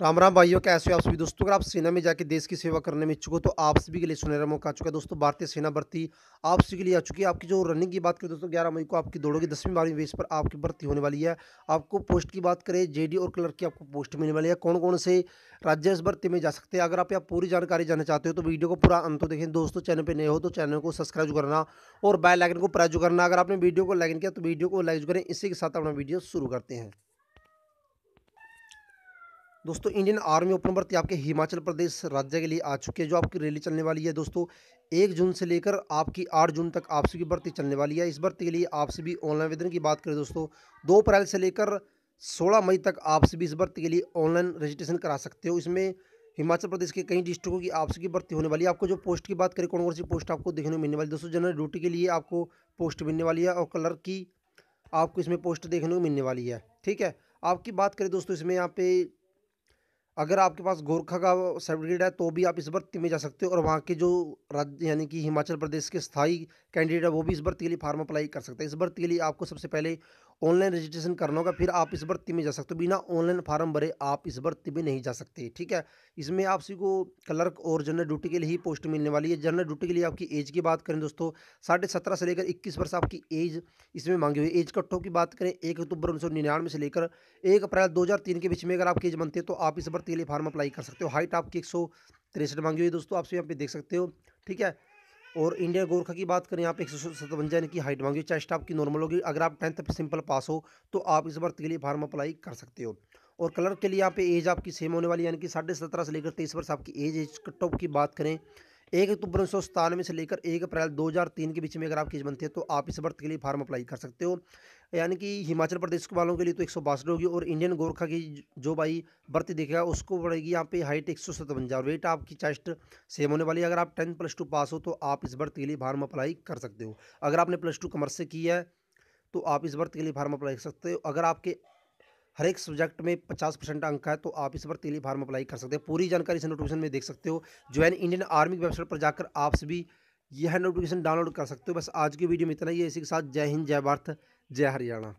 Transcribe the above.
राम राम भाइयों, कैसे हो आप सभी? दोस्तों, अगर आप सेना में जाके देश की सेवा करने में इच्छुक हो तो आप सभी के लिए सुनहरा मौका आ चुका है। दोस्तों, भारतीय सेना भर्ती आप सभी के लिए आ चुकी है। आपकी जो रनिंग की बात करें, दोस्तों, ग्यारह मई को आपकी दौड़ोगी दसवीं, बारहवीं बेस पर आपकी भर्ती होने वाली है। आपको पोस्ट की बात करें जेडी और क्लर्क की आपको पोस्ट मिलने वाली है। कौन कौन से राज्य इस भर्ती में जा सकते हैं? अगर आप यहाँ पूरी जानकारी जानना चाहते हो तो वीडियो को पूरा अंत देखें। दोस्तों, चैनल पर नए हो तो चैनल को सब्सक्राइब करना और बेल आइकन को प्रेस करना। अगर आपने वीडियो को लाइक किया तो वीडियो को लाइक करें। इसी के साथ अपना वीडियो शुरू करते हैं। दोस्तों इंडियन आर्मी ओपन भर्ती आपके हिमाचल प्रदेश राज्य के लिए आ चुकी है, जो आपकी रैली चलने वाली है। दोस्तों, एक जून से लेकर आपकी आठ जून तक आपसी की भर्ती चलने वाली है। इस भर्ती के लिए आपसे भी ऑनलाइन आवेदन की बात करें दोस्तों, दो अप्रैल से लेकर सोलह मई तक आपसे भी इस भर्ती के लिए ऑनलाइन रजिस्ट्रेशन करा सकते हो। इसमें हिमाचल प्रदेश के कई डिस्ट्रिक्टों की आपसी की भर्ती होने वाली है। आपको जो पोस्ट की बात करें कौन कौन सी पोस्ट आपको देखने को मिलने वाली दोस्तों जनरल ड्यूटी के लिए आपको पोस्ट मिलने वाली है और कलर की आपको इसमें पोस्ट देखने को मिलने वाली है। ठीक है? आपकी बात करें दोस्तों, इसमें यहाँ पे अगर आपके पास गोरखा का सर्टिफिकेट है तो भी आप इस भर्ती में जा सकते हो और वहाँ के जो राज्य, यानी कि हिमाचल प्रदेश के स्थायी कैंडिडेट है, वो भी इस भर्ती के लिए फार्म अप्लाई कर सकते हैं। इस भर्ती के लिए आपको सबसे पहले ऑनलाइन रजिस्ट्रेशन करना होगा, फिर आप इस भर्ती में जा सकते हो। बिना ऑनलाइन फार्म भरे आप इस भर्ती में नहीं जा सकते, ठीक है? इसमें आप को क्लर्क और जनरल ड्यूटी के लिए ही पोस्ट मिलने वाली है। जनरल ड्यूटी के लिए आपकी एज की बात करें दोस्तों, साढ़े सत्रह से लेकर इक्कीस वर्ष आपकी एज इसमें मांगी हुई एज कट्टों की बात करें, एक अक्टूबर उन्नीस सौ निन्यानवे से लेकर एक अप्रैल दो हज़ार तीन के बीच में अगर आपकी एज बनती है तो आप इस के लिए फार्म अप्लाई कर सकते हो। हाइट आपकी एक सौ तिरसठ मांगी हुई दोस्तों आपसे यहाँ पे देख सकते हो, ठीक है? और इंडिया गोरखा की बात करें, यहाँ पे एक सौ सतवंजा की हाइट मांगी हुई चेस्ट आपकी नॉर्मल होगी। अगर आप टेंथ सिंपल पास हो तो आप इस भर्ती के लिए फार्म अप्लाई कर सकते हो। और कलर के लिए यहाँ पे एज आपकी सेम होने वाली यानी कि साढ़े सत्रह से लेकर तेईस वर्ष आपकी एज एज कट ऑफ़ की बात करें एक अक्टूबर उन्नीस सौ सतानवे से लेकर एक अप्रैल दो हज़ार तीन के बीच में अगर आपकी एज बनती है तो आप इस भर्ती के लिए फार्म अप्लाई कर सकते हो। यानी कि हिमाचल प्रदेश वालों के लिए तो एक सौ बासठ होगी और इंडियन गोरखा की जो भाई भर्ती देखेगा, उसको बढ़ेगी यहाँ पे हाइट एक सौ सतवंजा। वेट आपकी चेस्ट सेम होने वाली है। अगर आप टेंथ प्लस टू पास हो तो आप इस भर्ती के लिए फार्म अप्लाई कर सकते हो। अगर आपने प्लस टू कमर्स से की है तो आप इस भर्ती के लिए फार्म अप्लाई कर सकते हो। अगर आपके हर एक सब्जेक्ट में पचास परसेंट अंक है तो आप इस पर तेली फार्म अप्लाई कर सकते हैं। पूरी जानकारी इस नोटिफिकेशन में देख सकते हो। ज्वाइन इंडियन आर्मी की वेबसाइट पर जाकर आप भी यह नोटिफिकेशन डाउनलोड कर सकते हो। बस आज की वीडियो में इतना ही है। इसी के साथ जय हिंद, जय भारत, जय हरियाणा।